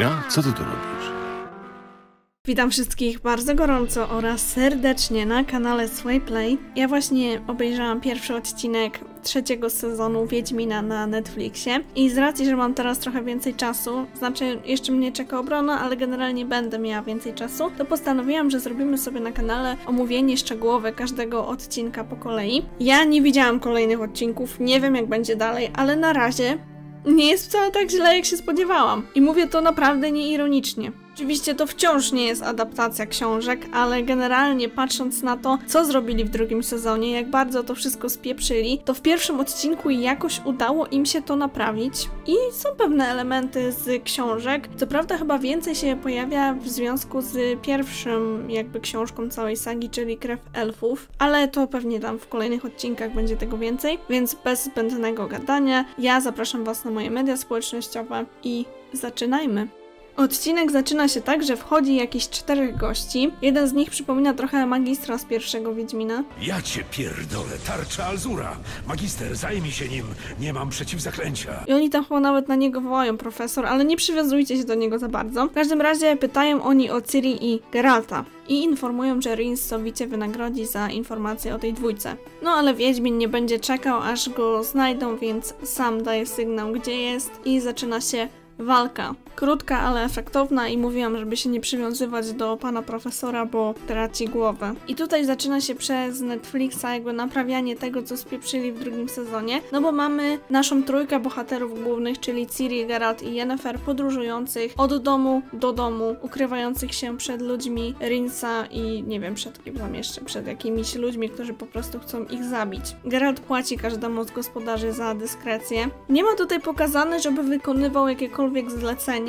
Cira, co ty tu robisz? Witam wszystkich bardzo gorąco oraz serdecznie na kanale Swayplay. Ja właśnie obejrzałam pierwszy odcinek trzeciego sezonu Wiedźmina na Netflixie i z racji, że mam teraz trochę więcej czasu, znaczy jeszcze mnie czeka obrona, ale generalnie będę miała więcej czasu, to postanowiłam, że zrobimy sobie na kanale omówienie szczegółowe każdego odcinka po kolei. Ja nie widziałam kolejnych odcinków, nie wiem jak będzie dalej, ale na razie nie jest wcale tak źle, jak się spodziewałam. I mówię to naprawdę nieironicznie. Oczywiście to wciąż nie jest adaptacja książek, ale generalnie patrząc na to, co zrobili w drugim sezonie, jak bardzo to wszystko spieprzyli, to w pierwszym odcinku jakoś udało im się to naprawić i są pewne elementy z książek. Co prawda chyba więcej się pojawia w związku z pierwszym jakby książką całej sagi, czyli Krew Elfów, ale to pewnie tam w kolejnych odcinkach będzie tego więcej, więc bez zbędnego gadania ja zapraszam Was na moje media społecznościowe i zaczynajmy! Odcinek zaczyna się tak, że wchodzi jakiś czterech gości. Jeden z nich przypomina trochę magistra z pierwszego Wiedźmina. Ja cię pierdolę, tarcza Alzura. Magister, zajmij się nim. Nie mam przeciwzaklęcia. I oni tam chyba nawet na niego wołają profesor, ale nie przywiązujcie się do niego za bardzo. W każdym razie pytają oni o Ciri i Geralta. I informują, że Rins sowicie wynagrodzi za informacje o tej dwójce. No ale Wiedźmin nie będzie czekał, aż go znajdą, więc sam daje sygnał, gdzie jest i zaczyna się walka. Krótka, ale efektowna i mówiłam, żeby się nie przywiązywać do pana profesora, bo traci głowę. I tutaj zaczyna się przez Netflixa jakby naprawianie tego, co spieprzyli w drugim sezonie, no bo mamy naszą trójkę bohaterów głównych, czyli Ciri, Geralt i Yennefer, podróżujących od domu do domu, ukrywających się przed ludźmi Rinsa i nie wiem, przed kim tam jeszcze, przed jakimiś ludźmi, którzy po prostu chcą ich zabić. Geralt płaci każdemu z gospodarzy za dyskrecję. Nie ma tutaj pokazane, żeby wykonywał jakiekolwiek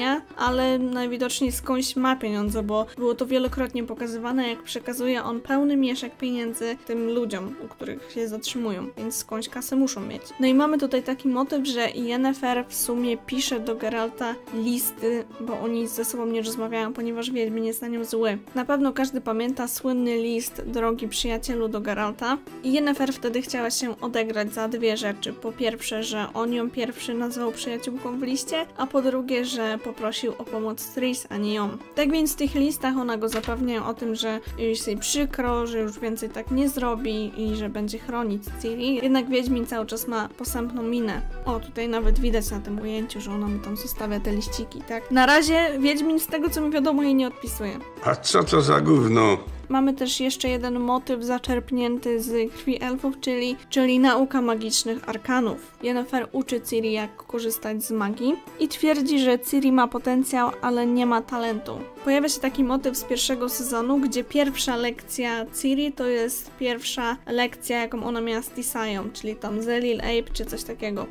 zlecenia, ale najwidoczniej skądś ma pieniądze, bo było to wielokrotnie pokazywane, jak przekazuje on pełny mieszek pieniędzy tym ludziom, u których się zatrzymują, więc skądś kasę muszą mieć. No i mamy tutaj taki motyw, że Yennefer w sumie pisze do Geralta listy, bo oni ze sobą nie rozmawiają, ponieważ Wiedźmin jest na nią zły. Na pewno każdy pamięta słynny list drogi przyjacielu do Geralta i Yennefer wtedy chciała się odegrać za dwie rzeczy. Po pierwsze, że on ją pierwszy nazwał przyjaciółką w liście, a po drugie, że po poprosił o pomoc Tris, a nie ją. Tak więc w tych listach ona go zapewnia o tym, że jest jej przykro, że już więcej tak nie zrobi i że będzie chronić Ciri. Jednak Wiedźmin cały czas ma posępną minę. O, tutaj nawet widać na tym ujęciu, że ona mu tam zostawia te liściki, tak? Na razie Wiedźmin z tego co mi wiadomo jej nie odpisuje. A co to za gówno? Mamy też jeszcze jeden motyw zaczerpnięty z krwi elfów, czyli, czyli nauka magicznych arkanów. Yennefer uczy Ciri jak korzystać z magii i twierdzi, że Ciri ma potencjał, ale nie ma talentu. Pojawia się taki motyw z pierwszego sezonu, gdzie pierwsza lekcja Ciri to jest pierwsza lekcja, jaką ona miała z Tisają, czyli tam Zelil Ape czy coś takiego.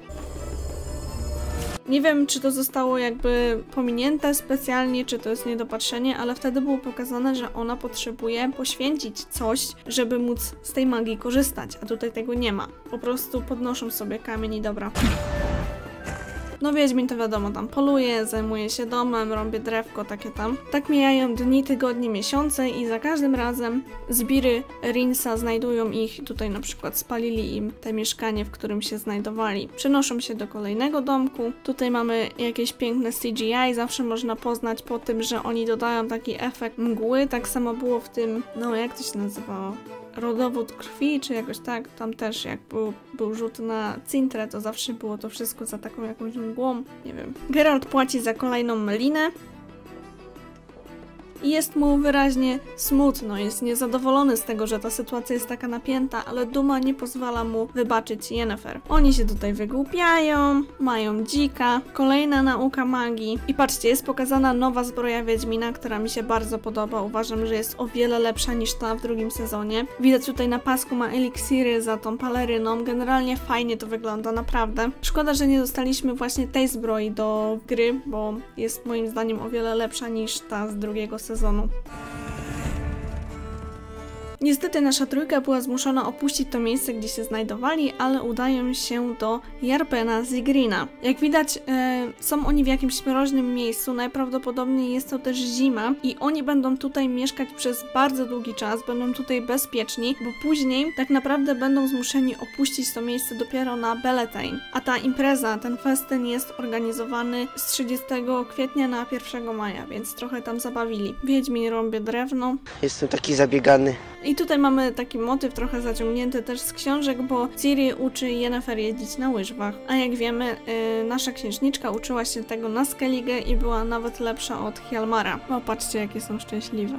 Nie wiem, czy to zostało jakby pominięte specjalnie, czy to jest niedopatrzenie, ale wtedy było pokazane, że ona potrzebuje poświęcić coś, żeby móc z tej magii korzystać, a tutaj tego nie ma. Po prostu podnoszą sobie kamień i dobra. No Wiedźmin to wiadomo, tam poluje, zajmuje się domem, robię drewko, takie tam. Tak mijają dni, tygodnie, miesiące i za każdym razem zbiry Rinsa znajdują ich, tutaj na przykład spalili im te mieszkanie, w którym się znajdowali. Przenoszą się do kolejnego domku. Tutaj mamy jakieś piękne CGI, zawsze można poznać po tym, że oni dodają taki efekt mgły. Tak samo było w tym, no jak to się nazywało? Rodowód krwi, czy jakoś tak, tam też jak był, był rzut na Cintrę, to zawsze było to wszystko za taką jakąś mgłą, nie wiem. Geralt płaci za kolejną melinę, i jest mu wyraźnie smutno, jest niezadowolony z tego, że ta sytuacja jest taka napięta, ale duma nie pozwala mu wybaczyć Yennefer. Oni się tutaj wygłupiają, mają dzika, kolejna nauka magii i patrzcie, jest pokazana nowa zbroja Wiedźmina, która mi się bardzo podoba, uważam, że jest o wiele lepsza niż ta w drugim sezonie. Widać tutaj na pasku ma eliksiry za tą paleryną, generalnie fajnie to wygląda, naprawdę. Szkoda, że nie dostaliśmy właśnie tej zbroi do gry, bo jest moim zdaniem o wiele lepsza niż ta z drugiego sezonu sezonu. Niestety nasza trójka była zmuszona opuścić to miejsce, gdzie się znajdowali, ale udają się do Jarpena Zigrina. Jak widać, e, są oni w jakimś mroźnym miejscu, najprawdopodobniej jest to też zima i oni będą tutaj mieszkać przez bardzo długi czas, będą tutaj bezpieczni, bo później tak naprawdę będą zmuszeni opuścić to miejsce dopiero na Belletain. A ta impreza, ten festyn jest organizowany z 30 kwietnia na 1 maja, więc trochę tam zabawili. Wiedźmin rąbie drewno, Jestem taki zabiegany. I tutaj mamy taki motyw trochę zaciągnięty też z książek, bo Ciri uczy Yennefer jeździć na łyżwach. A jak wiemy, y, nasza księżniczka uczyła się tego na Skellige i była nawet lepsza od Hjalmara. O, patrzcie jakie są szczęśliwe.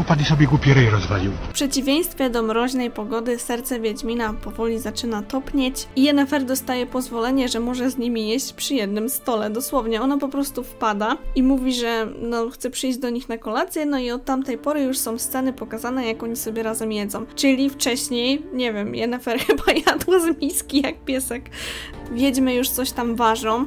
Upadł sobie głupi rej rozwalił. W przeciwieństwie do mroźnej pogody serce Wiedźmina powoli zaczyna topnieć i Yennefer dostaje pozwolenie, że może z nimi jeść przy jednym stole. Dosłownie, ona po prostu wpada i mówi, że no, chce przyjść do nich na kolację, no i od tamtej pory już są sceny pokazane, jak oni sobie razem jedzą. Czyli wcześniej, nie wiem, Yennefer chyba jadła z miski jak piesek. Wiedźmy już coś tam ważą,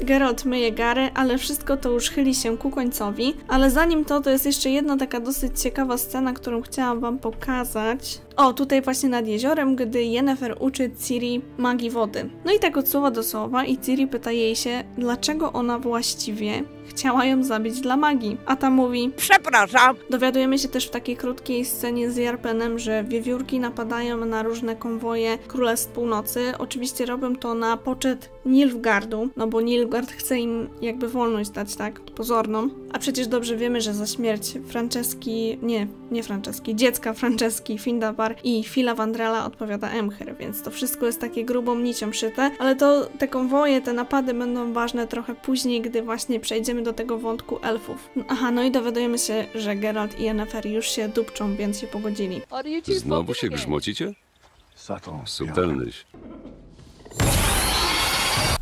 Geralt myje gary, ale wszystko to już chyli się ku końcowi. Ale zanim to, to jest jeszcze jedna taka dosyć ciekawa scena, którą chciałam wam pokazać. O, tutaj właśnie nad jeziorem, gdy Yennefer uczy Ciri magii wody. No i tak od słowa do słowa i Ciri pyta jej się, dlaczego ona właściwie chciała ją zabić dla magii. A ta mówi, Przepraszam. Dowiadujemy się też w takiej krótkiej scenie z Jarpenem, że wiewiórki napadają na różne konwoje Królestw Północy. Oczywiście robią to na poczet Nilfgardu, no bo Nilfgaard chce im jakby wolność dać, tak? Pozorną. A przecież dobrze wiemy, że za śmierć Franceski, nie, nie Franceski, dziecka Franceski, Findabar i Fila Vandrella odpowiada Emhyr, więc to wszystko jest takie grubą nicią szyte, ale to te konwoje, te napady będą ważne trochę później, gdy właśnie przejdziemy do tego wątku elfów. Aha, no i dowiadujemy się, że Geralt i Yennefer już się dupczą, więc się pogodzili. Znowu się grzmocicie? Subtelnyś.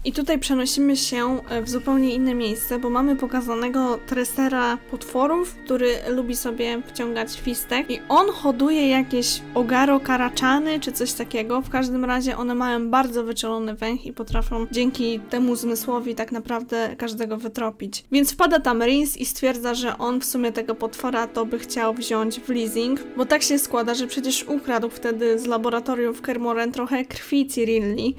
I tutaj przenosimy się e, w zupełnie inne miejsce, bo mamy pokazanego tresera potworów, który lubi sobie wciągać fistek i on hoduje jakieś ogaro karaczany czy coś takiego. W każdym razie one mają bardzo wyczulony węch i potrafią dzięki temu zmysłowi tak naprawdę każdego wytropić. Więc wpada tam Rins i stwierdza, że on w sumie tego potwora to by chciał wziąć w leasing, bo tak się składa, że przecież ukradł wtedy z laboratorium w Kermoren trochę krwi Cyrilli.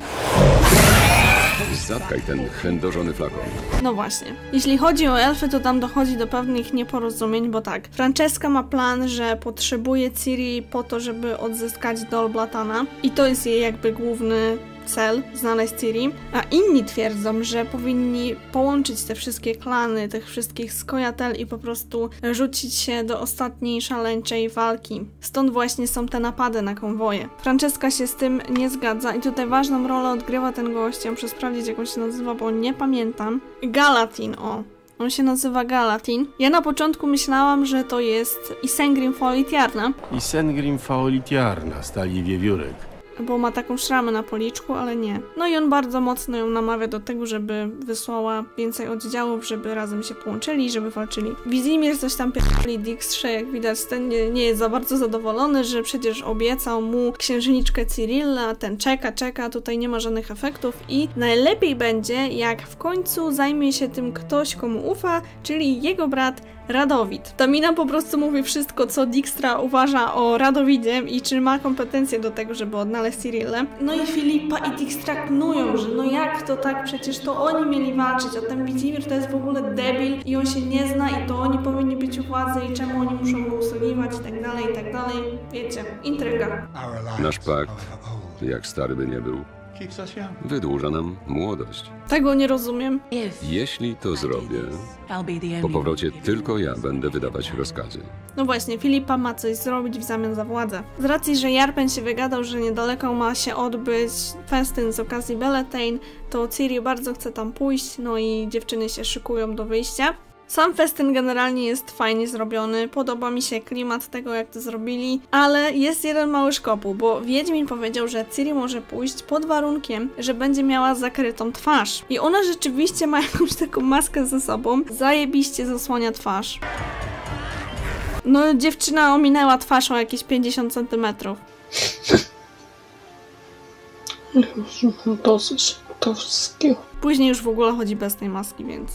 Zatkaj ten chędożony flakon. No właśnie. Jeśli chodzi o elfy, to tam dochodzi do pewnych nieporozumień, bo tak, Francesca ma plan, że potrzebuje Ciri po to, żeby odzyskać Dol Blatana i to jest jej jakby główny cel, znaleźć Ciri, a inni twierdzą, że powinni połączyć te wszystkie klany, tych wszystkich skojatel i po prostu rzucić się do ostatniej szaleńczej walki. Stąd właśnie są te napady na konwoje. Francesca się z tym nie zgadza i tutaj ważną rolę odgrywa ten gość, ja muszę sprawdzić jak on się nazywa, bo nie pamiętam. Galatin, o. On się nazywa Galatin. Ja na początku myślałam, że to jest Isengrim Folitiarna, I Sengrim Faolitiarna, stali wiewiórek. Bo ma taką szramę na policzku, ale nie. No i on bardzo mocno ją namawia do tego, żeby wysłała więcej oddziałów, żeby razem się połączyli, żeby walczyli. Wizimir coś tam pierdoli Dijkstrze, jak widać, ten nie, nie jest za bardzo zadowolony, że przecież obiecał mu księżniczkę Cyrilla, ten czeka, czeka, tutaj nie ma żadnych efektów i najlepiej będzie, jak w końcu zajmie się tym ktoś, komu ufa, czyli jego brat Radowid. Tamina po prostu mówi wszystko, co Dijkstra uważa o Radowidzie i czy ma kompetencje do tego, żeby odnaleźć Cyrillę. No i Filipa i Dijkstra knują, że no jak to tak, przecież to oni mieli walczyć, a ten Wizimir to jest w ogóle debil i on się nie zna i to oni powinni być u władzy i czemu oni muszą go usoliwać i tak dalej, i tak dalej. Wiecie, intryga. Nasz pakt, jak stary by nie był. Wydłuża nam młodość. Tego nie rozumiem. Jeśli to zrobię, po powrocie tylko ja będę wydawać rozkazy. No właśnie, Filipa ma coś zrobić w zamian za władzę. Z racji, że Jarpen się wygadał, że niedaleko ma się odbyć festyn z okazji Belletain, to Ciri bardzo chce tam pójść, no i dziewczyny się szykują do wyjścia. Sam festyn generalnie jest fajnie zrobiony, podoba mi się klimat tego, jak to zrobili, ale jest jeden mały szkopuł, bo Wiedźmin powiedział, że Ciri może pójść pod warunkiem, że będzie miała zakrytą twarz. I ona rzeczywiście ma jakąś taką maskę ze sobą, zajebiście zasłania twarz. No, dziewczyna ominęła twarz o jakieś 50 centymetrów. Dosyć to wszystkiego. Później już w ogóle chodzi bez tej maski, więc.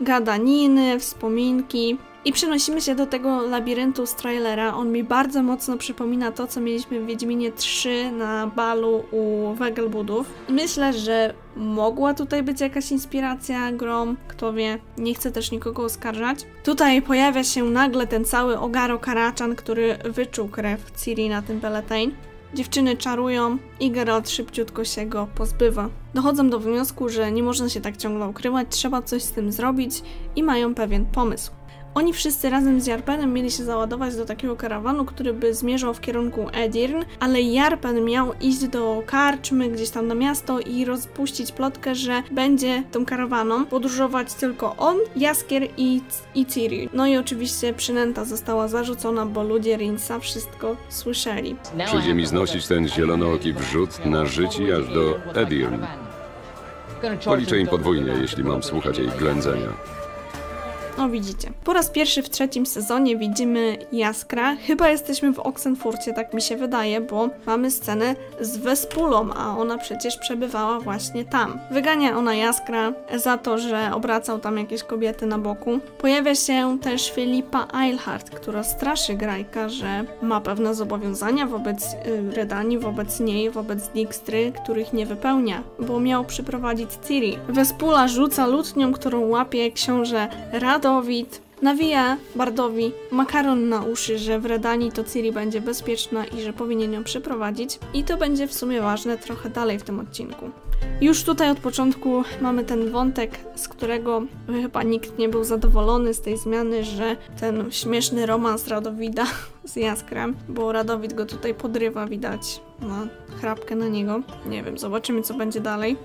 Gadaniny, wspominki. I przenosimy się do tego labiryntu z trailera. On mi bardzo mocno przypomina to, co mieliśmy w Wiedźminie 3 na balu u Wegelbudów. Myślę, że mogła tutaj być jakaś inspiracja grom, kto wie, nie chcę też nikogo oskarżać. Tutaj pojawia się nagle ten cały Ogaro Karaczan, który wyczuł krew Ciri na tym Beltane. Dziewczyny czarują i Geralt szybciutko się go pozbywa. Dochodzą do wniosku, że nie można się tak ciągle ukrywać, trzeba coś z tym zrobić i mają pewien pomysł. Oni wszyscy razem z Jarpenem mieli się załadować do takiego karawanu, który by zmierzał w kierunku Edirn, ale Jarpen miał iść do karczmy gdzieś tam na miasto i rozpuścić plotkę, że będzie tą karawaną podróżować tylko on, Jaskier i, i Ciri. No i oczywiście przynęta została zarzucona, bo ludzie Rinsa wszystko słyszeli. Przyjdzie mi znosić ten zielonooki wrzut na życie aż do Edirn. Policzę im podwójnie, jeśli mam słuchać jej ględzenia. No widzicie. Po raz pierwszy w trzecim sezonie widzimy Jaskra. Chyba jesteśmy w Oxenfurcie, tak mi się wydaje, bo mamy scenę z Wespulą, a ona przecież przebywała właśnie tam. Wygania ona Jaskra za to, że obracał tam jakieś kobiety na boku. Pojawia się też Filipa Eilhart, która straszy Grajka, że ma pewne zobowiązania wobec y, Redani, wobec niej, wobec Dijkstry, których nie wypełnia, bo miał przyprowadzić Ciri. Wespula rzuca lutnią, którą łapie książę Rado Dawid nawija Bardowi makaron na uszy, że w Redanii to Ciri będzie bezpieczna i że powinien ją przeprowadzić. I to będzie w sumie ważne trochę dalej w tym odcinku. Już tutaj od początku mamy ten wątek, z którego chyba nikt nie był zadowolony z tej zmiany, że ten śmieszny romans Radowida z Jaskrem, bo Radowid go tutaj podrywa, widać, ma chrapkę na niego. Nie wiem, zobaczymy co będzie dalej.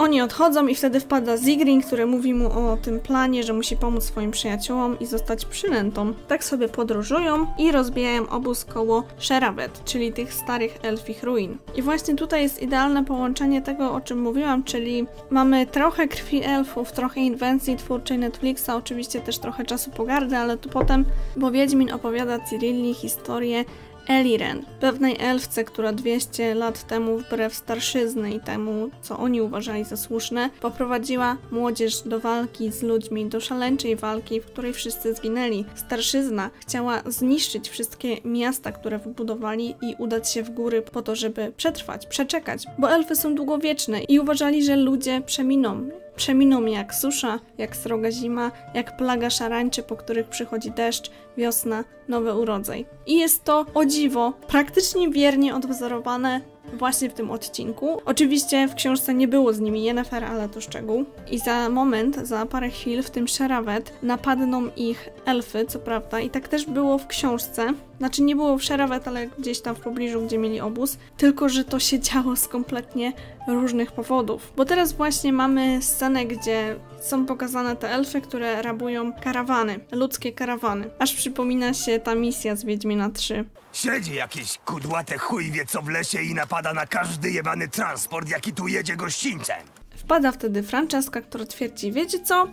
Oni odchodzą i wtedy wpada Zigrin, który mówi mu o tym planie, że musi pomóc swoim przyjaciołom i zostać przynętą. Tak sobie podróżują i rozbijają obóz koło Sheravet, czyli tych starych elfich ruin. I właśnie tutaj jest idealne połączenie tego, o czym mówiłam, czyli mamy trochę krwi elfów, trochę inwencji twórczej Netflixa, oczywiście też trochę czasu pogardy, ale tu potem, bo Wiedźmin opowiada Cyrilli historię Eliren, pewnej elfce, która 200 lat temu, wbrew starszyzny i temu, co oni uważali za słuszne, poprowadziła młodzież do walki z ludźmi, do szaleńczej walki, w której wszyscy zginęli. Starszyzna chciała zniszczyć wszystkie miasta, które wybudowali i udać się w góry po to, żeby przetrwać, przeczekać, bo elfy są długowieczne i uważali, że ludzie przeminą Przeminą mi jak susza, jak sroga zima, jak plaga szarańczy, po których przychodzi deszcz, wiosna, nowy urodzaj. I jest to, o dziwo, praktycznie wiernie odwzorowane właśnie w tym odcinku. Oczywiście w książce nie było z nimi Yennefer, ale to szczegół. I za moment, za parę chwil w tym Sheravet napadną ich elfy, co prawda, i tak też było w książce. Znaczy nie było w Sheravet, ale gdzieś tam w pobliżu, gdzie mieli obóz, tylko że to się działo z kompletnie różnych powodów. Bo teraz właśnie mamy scenę, gdzie są pokazane te elfy, które rabują karawany, ludzkie karawany. Aż przypomina się ta misja z Wiedźmina 3. Siedzi jakieś kudłate chuj wie co w lesie i napada na każdy jebany transport, jaki tu jedzie gościńcem. Wpada wtedy Franceska, która twierdzi, wiecie co?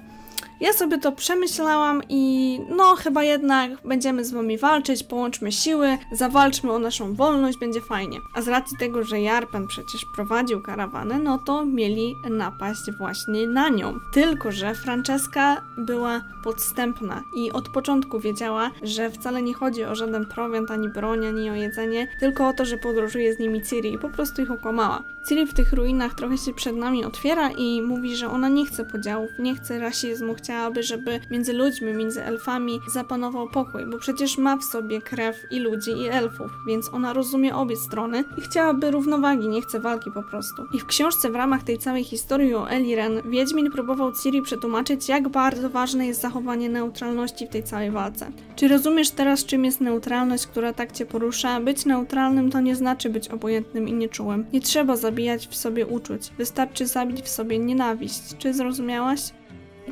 Ja sobie to przemyślałam i no chyba jednak będziemy z wami walczyć, połączmy siły, zawalczmy o naszą wolność, będzie fajnie. A z racji tego, że Jarpen przecież prowadził karawanę, no to mieli napaść właśnie na nią. Tylko, że Franceska była podstępna i od początku wiedziała, że wcale nie chodzi o żaden prowiant, ani broń, ani o jedzenie, tylko o to, że podróżuje z nimi Ciri i po prostu ich okłamała. Ciri w tych ruinach trochę się przed nami otwiera i mówi, że ona nie chce podziałów, nie chce rasizmu, chciałaby, żeby między ludźmi, między elfami zapanował pokój, bo przecież ma w sobie krew i ludzi, i elfów, więc ona rozumie obie strony i chciałaby równowagi, nie chce walki po prostu. I w książce w ramach tej całej historii o Eliren, Wiedźmin próbował Ciri przetłumaczyć, jak bardzo ważne jest zachowanie neutralności w tej całej walce. Czy rozumiesz teraz, czym jest neutralność, która tak cię porusza? Być neutralnym to nie znaczy być obojętnym i nieczułym. Nie trzeba zabijać w sobie uczuć. Wystarczy zabić w sobie nienawiść. Czy zrozumiałaś?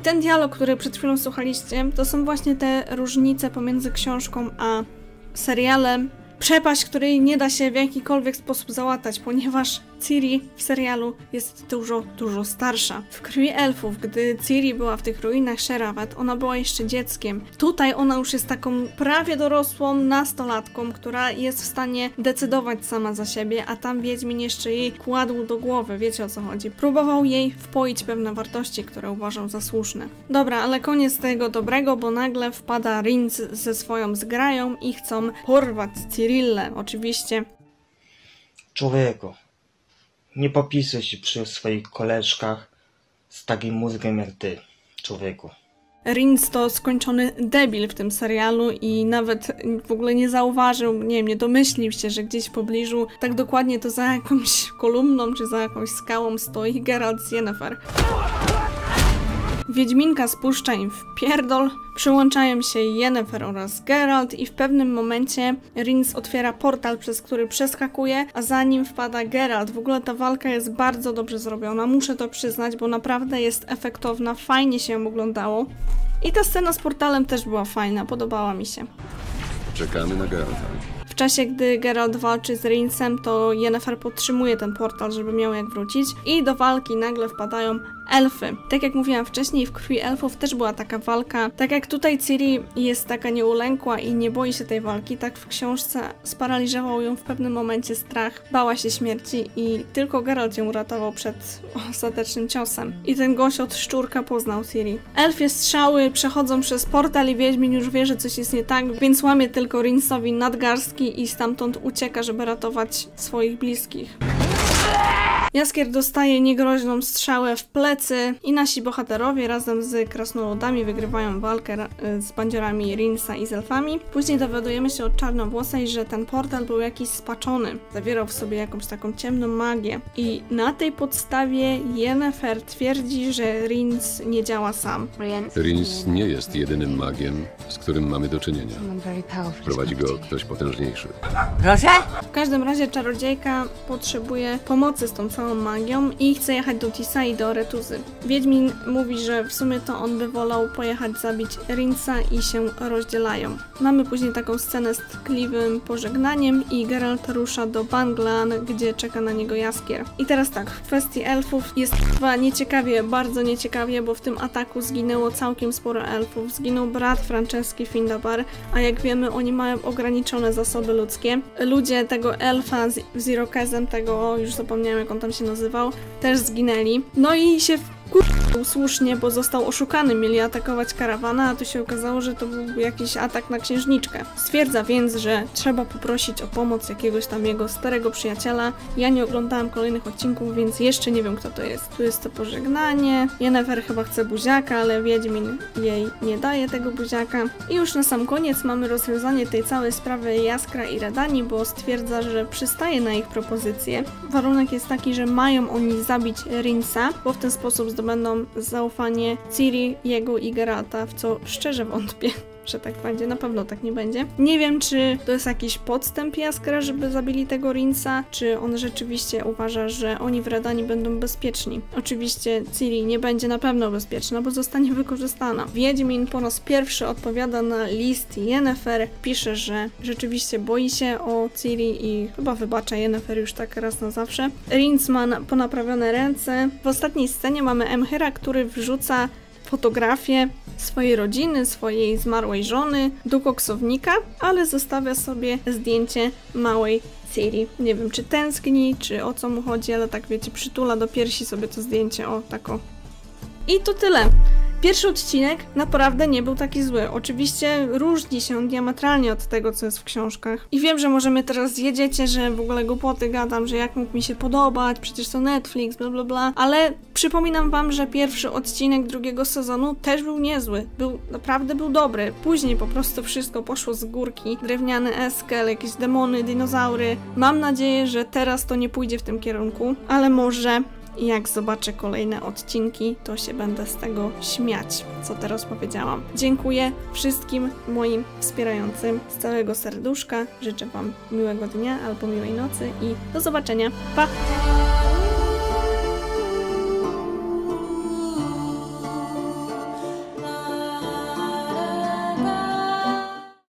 Ten dialog, który przed chwilą słuchaliście, to są właśnie te różnice pomiędzy książką a serialem. Przepaść, której nie da się w jakikolwiek sposób załatać, ponieważ Ciri w serialu jest dużo, dużo starsza. W Krwi Elfów, gdy Ciri była w tych ruinach Sheravet, ona była jeszcze dzieckiem. Tutaj ona już jest taką prawie dorosłą nastolatką, która jest w stanie decydować sama za siebie, a tam Wiedźmin jeszcze jej kładł do głowy, wiecie o co chodzi. Próbował jej wpoić pewne wartości, które uważał za słuszne. Dobra, ale koniec tego dobrego, bo nagle wpada Rinc ze swoją zgrają i chcą porwać Cyrillę. Oczywiście Człowieku, nie popisuj się przy swoich koleżkach z takim mózgiem jak ty, człowieku. Rinc to skończony debil w tym serialu i nawet w ogóle nie zauważył, nie wiem, nie domyślił się, że gdzieś w pobliżu, tak dokładnie to za jakąś kolumną czy za jakąś skałą stoi Geralt z Yennefer. Wiedźminka spuszcza im w pierdol, przyłączają się Yennefer oraz Geralt i w pewnym momencie Rinc otwiera portal, przez który przeskakuje, a za nim wpada Geralt. W ogóle ta walka jest bardzo dobrze zrobiona, muszę to przyznać, bo naprawdę jest efektowna, fajnie się ją oglądało. I ta scena z portalem też była fajna, podobała mi się. Czekamy na Geralta. W czasie, gdy Geralt walczy z Rincem, to Yennefer podtrzymuje ten portal, żeby miał jak wrócić i do walki nagle wpadają elfy. Tak jak mówiłam wcześniej, w Krwi Elfów też była taka walka. Tak jak tutaj Ciri jest taka nieulękła i nie boi się tej walki, tak w książce sparaliżował ją w pewnym momencie strach, bała się śmierci i tylko Geralt ją uratował przed ostatecznym ciosem. I ten gość od szczurka poznał Ciri. Elfie strzały przechodzą przez portal i Wiedźmin już wie, że coś jest nie tak, więc łamie tylko Rinsowi nadgarstki i stamtąd ucieka, żeby ratować swoich bliskich. Jaskier dostaje niegroźną strzałę w plecy i nasi bohaterowie razem z krasnoludami wygrywają walkę z bandziorami Rinsa i z elfami. Później dowiadujemy się od Czarnowłosej, że ten portal był jakiś spaczony. Zawierał w sobie jakąś taką ciemną magię. I na tej podstawie Yennefer twierdzi, że Rins nie działa sam. Rins nie jest jedynym magiem, z którym mamy do czynienia. Prowadzi go ktoś potężniejszy. Proszę? W każdym razie czarodziejka potrzebuje pomocy z tą całą magią i chce jechać do Tisa i do Retuzy. Wiedźmin mówi, że w sumie to on by wolał pojechać zabić Rinsa i się rozdzielają. Mamy później taką scenę z tkliwym pożegnaniem i Geralt rusza do Banglan, gdzie czeka na niego Jaskier. I teraz tak, w kwestii elfów jest chyba nieciekawie, bardzo nieciekawie, bo w tym ataku zginęło całkiem sporo elfów. Zginął brat Franceski Findabar, a jak wiemy oni mają ograniczone zasoby ludzkie. Ludzie tego elfa z, z tego już zapomniałem jak on tam się nazywał, też zginęli. No i się wkurzył słusznie, bo został oszukany, mieli atakować karawanę, a tu się okazało, że to był jakiś atak na księżniczkę. Stwierdza więc, że trzeba poprosić o pomoc jakiegoś tam jego starego przyjaciela. Ja nie oglądałam kolejnych odcinków, więc jeszcze nie wiem kto to jest. Tu jest to pożegnanie. Yennefer chyba chce buziaka, ale Wiedźmin jej nie daje tego buziaka. I już na sam koniec mamy rozwiązanie tej całej sprawy Jaskra i Radani, bo stwierdza, że przystaje na ich propozycję. Warunek jest taki, że mają oni zabić Rinsa, bo w ten sposób zdobędą zaufanie Ciri, jego i Geralta, w co szczerze wątpię. Że tak będzie, na pewno tak nie będzie. Nie wiem, czy to jest jakiś podstęp Jaskra, żeby zabili tego Rinsa, czy on rzeczywiście uważa, że oni w Redani będą bezpieczni. Oczywiście Ciri nie będzie na pewno bezpieczna, bo zostanie wykorzystana. Wiedźmin po raz pierwszy odpowiada na list Yennefer, pisze, że rzeczywiście boi się o Ciri i chyba wybacza Yennefer już tak raz na zawsze. Rins ma ponaprawione ręce. W ostatniej scenie mamy Emhyra, który wrzuca fotografię swojej rodziny, swojej zmarłej żony do koksownika, ale zostawia sobie zdjęcie małej Ciri. Nie wiem, czy tęskni, czy o co mu chodzi, ale tak wiecie, przytula do piersi sobie to zdjęcie, o, tako. I to tyle. Pierwszy odcinek naprawdę nie był taki zły. Oczywiście różni się diametralnie od tego, co jest w książkach. I wiem, że może mnie teraz zjedziecie, że w ogóle głupoty gadam, że jak mógł mi się podobać, przecież to Netflix, bla bla bla. Ale przypominam wam, że pierwszy odcinek drugiego sezonu też był niezły. Był, naprawdę był dobry. Później po prostu wszystko poszło z górki. Drewniany eskel, jakieś demony, dinozaury. Mam nadzieję, że teraz to nie pójdzie w tym kierunku, ale może i jak zobaczę kolejne odcinki, to się będę z tego śmiać, co teraz powiedziałam. Dziękuję wszystkim moim wspierającym z całego serduszka. Życzę Wam miłego dnia albo miłej nocy i do zobaczenia. Pa!